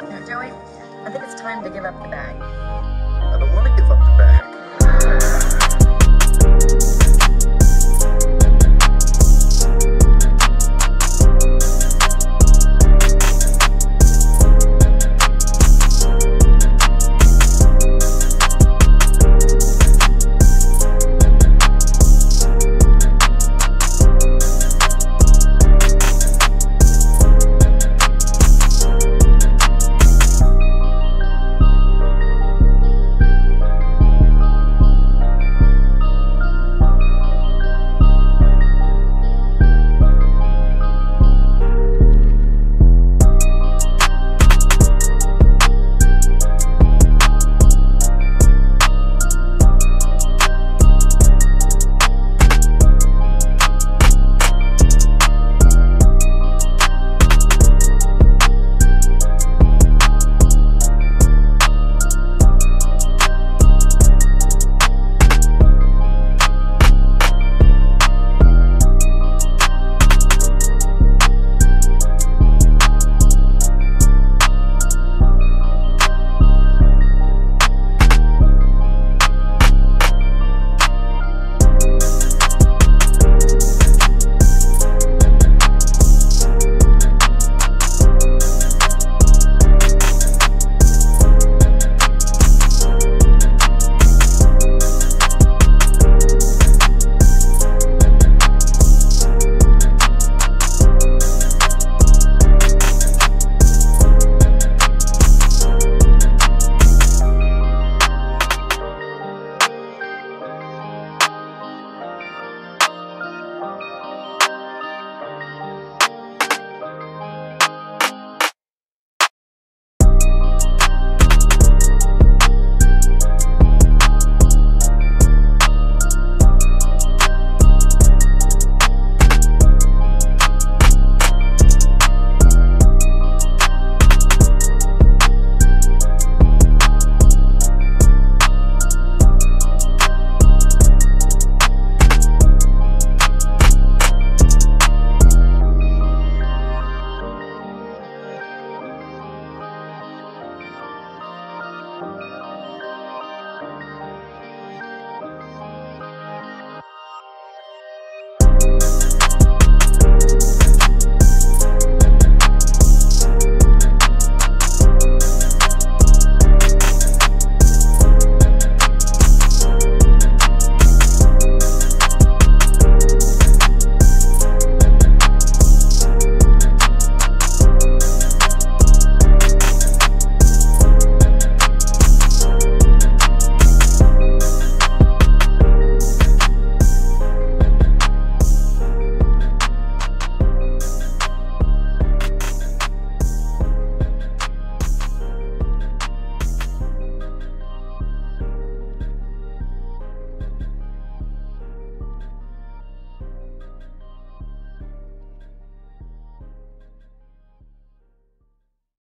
You know, Joey, I think it's time to give up the bag. I don't want to give up the bag.